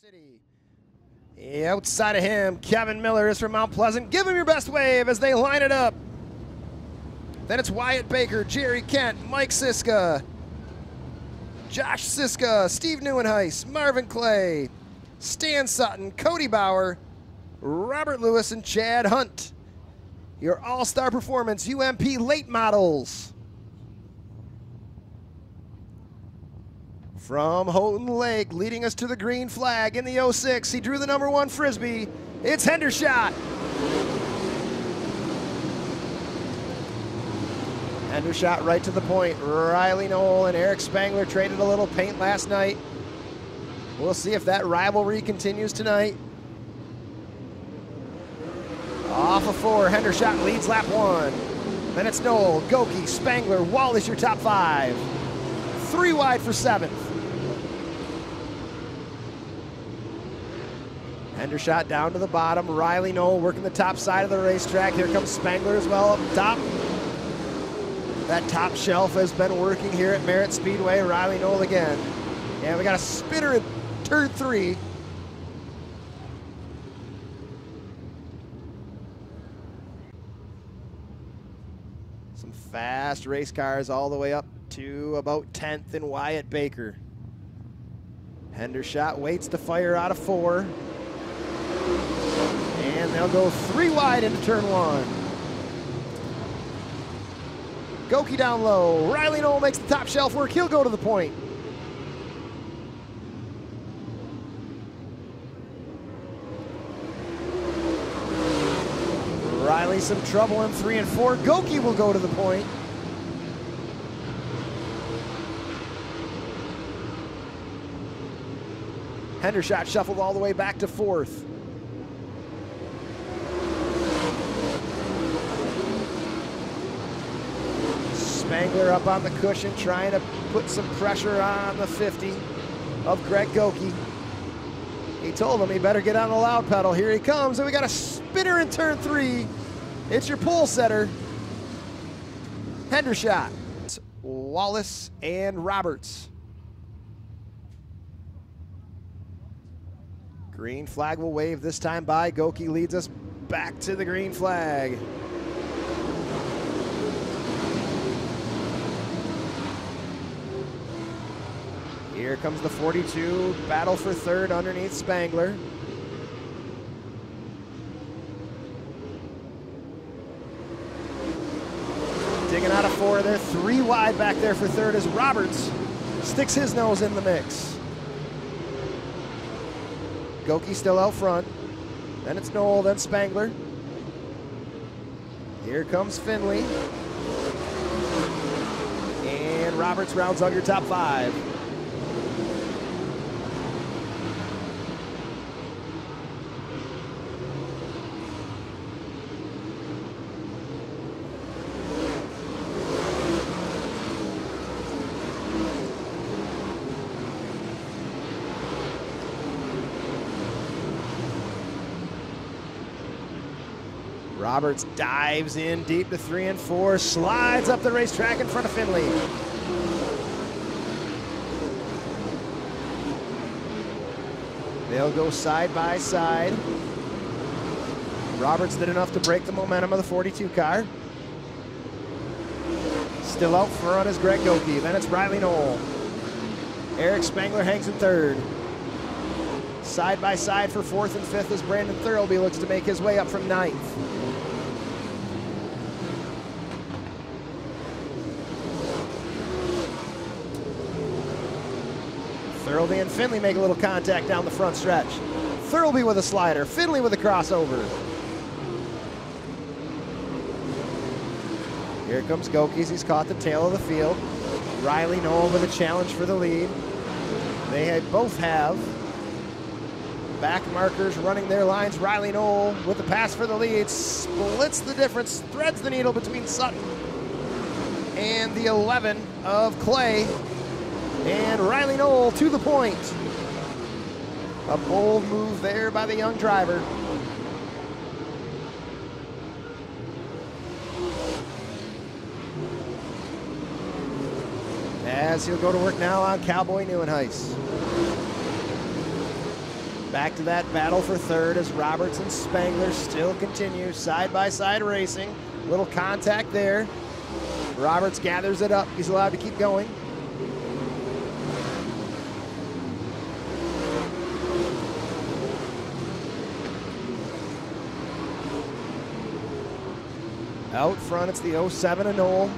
City. Outside of him, Kevin Miller is from Mount Pleasant. Give him your best wave as they line it up. Then it's Wyatt Baker, Jerry Kent, Mike Siska, Josh Siska, Steve Neuenheis, Marvin Clay, Stan Sutton, Cody Bauer, Robert Lewis, and Chad Hunt. Your all-star performance UMP late models. From Houghton Lake, leading us to the green flag in the 06. He drew the number one frisbee. It's Hendershot. Hendershot right to the point. Rylee Knoll and Eric Spangler traded a little paint last night. We'll see if that rivalry continues tonight. Off of four, Hendershot leads lap one. Then it's Knoll, Gokey, Spangler, Wallace, your top five. Three wide for seventh. Hendershot down to the bottom. Rylee Knoll working the top side of the racetrack. Here comes Spangler as well up top. That top shelf has been working here at Merritt Speedway. Rylee Knoll again. And we got a spinner in turn three. Some fast race cars all the way up to about 10th and Wyatt Baker. Hendershot waits to fire out of four. And they'll go three wide into turn one. Gokey down low. Rylee Knoll makes the top shelf work. He'll go to the point. Rylee some trouble in three and four. Gokey will go to the point. Hendershot shuffled all the way back to fourth. Spangler up on the cushion trying to put some pressure on the 50 of Greg Gokey. He told him he better get on the loud pedal. Here he comes, and we got a spinner in turn three. It's your pole setter, Hendershot, Wallace, and Roberts. Green flag will wave this time by. Gokey leads us back to the green flag. Here comes the 42, battle for third underneath Spangler. Digging out of four there, three wide back there for third as Roberts sticks his nose in the mix. Gokey still out front. Then it's Knoll, then Spangler. Here comes Finley. And Roberts rounds out your top five. Roberts dives in deep to three and four, slides up the racetrack in front of Finley. They'll go side by side. Roberts did enough to break the momentum of the 42 car. Still out front is Greg Gokey. Then it's Rylee Knoll. Eric Spangler hangs in third. Side by side for fourth and fifth as Brandon Thirlby looks to make his way up from ninth. Thirlby and Finley make a little contact down the front stretch. Thirlby with a slider, Finley with a crossover. Here comes Gokis, he's caught the tail of the field. Rylee Knoll with a challenge for the lead. They both have back markers running their lines. Rylee Knoll with the pass for the lead, splits the difference, threads the needle between Sutton and the 11 of Clay. And Rylee Knoll to the point. A bold move there by the young driver. As he'll go to work now on Cowboy Neuenhuis. Back to that battle for third as Roberts and Spangler still continue side by side racing. Little contact there. Roberts gathers it up. He's allowed to keep going. Out front, it's the 07 of oh. Knoll.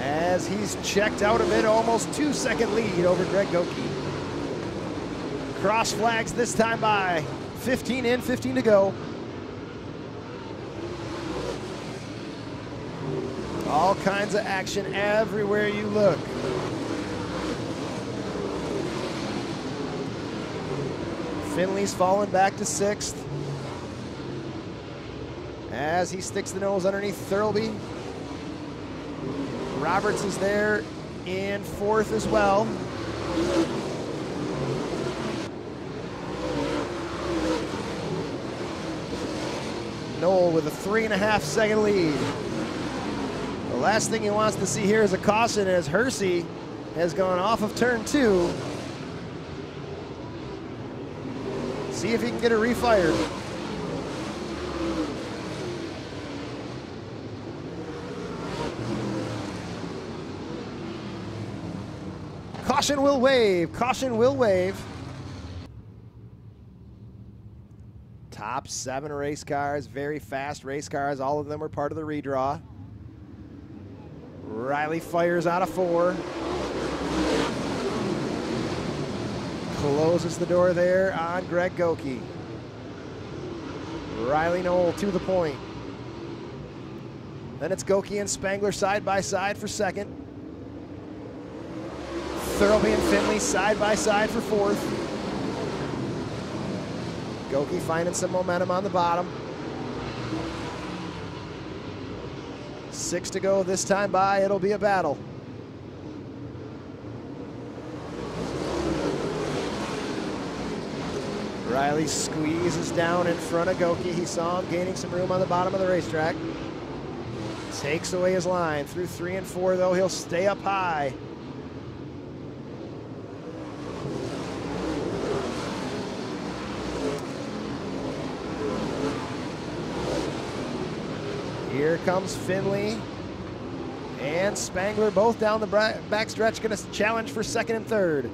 As he's checked out of it, almost two second lead over Greg Gokey. Cross flags this time by 15 in, 15 to go. All kinds of action everywhere you look. Finley's fallen back to sixth. As he sticks the nose underneath Thirlby. Roberts is there in fourth as well. Knoll with a three and a half second lead. The last thing he wants to see here is a caution as Hersey has gone off of turn two. See if he can get it refired. Caution will wave. Caution will wave. Top seven race cars, very fast race cars. All of them were part of the redraw. Rylee fires out of four. Closes the door there on Greg Gokey. Rylee Knoll to the point. Then it's Gokey and Spangler side by side for second. Thirlby and Finley side by side for fourth. Gokey finding some momentum on the bottom. Six to go this time by, it'll be a battle. Rylee squeezes down in front of Gokey. He saw him gaining some room on the bottom of the racetrack. Takes away his line. Through three and four, though, he'll stay up high. Here comes Finley and Spangler both down the back stretch, going to challenge for second and third.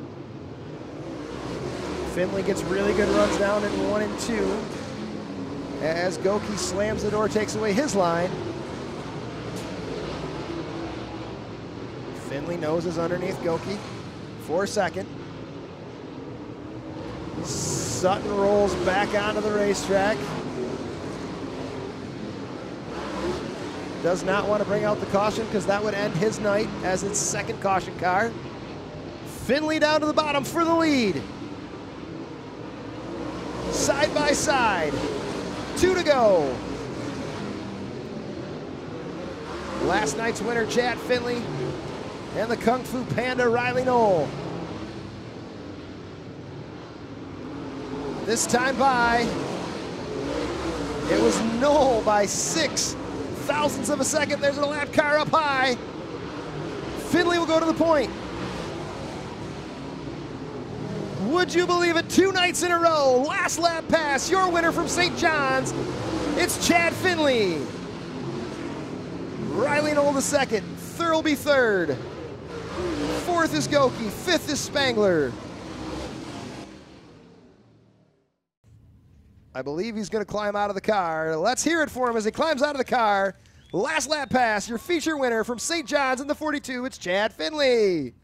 Finley gets really good runs down in one and two. As Gokey slams the door, takes away his line. Finley noses underneath Gokey for a second. Sutton rolls back onto the racetrack. Does not want to bring out the caution because that would end his night as its second caution car. Finley down to the bottom for the lead side by side. Two to go. Last night's winner, Chad Finley, and the Kung Fu Panda, Rylee Knoll. This time by, it was Knoll by six thousandths of a second. There's a lap car up high. Finley will go to the point. Would you believe it? Two nights in a row. Last lap pass. Your winner from St. John's. It's Chad Finley. Rylee Knoll the second. Thirlby third. Fourth is Gokey. Fifth is Spangler. I believe he's going to climb out of the car. Let's hear it for him as he climbs out of the car. Last lap pass, your feature winner from St. John's in the 42, it's Chad Finley.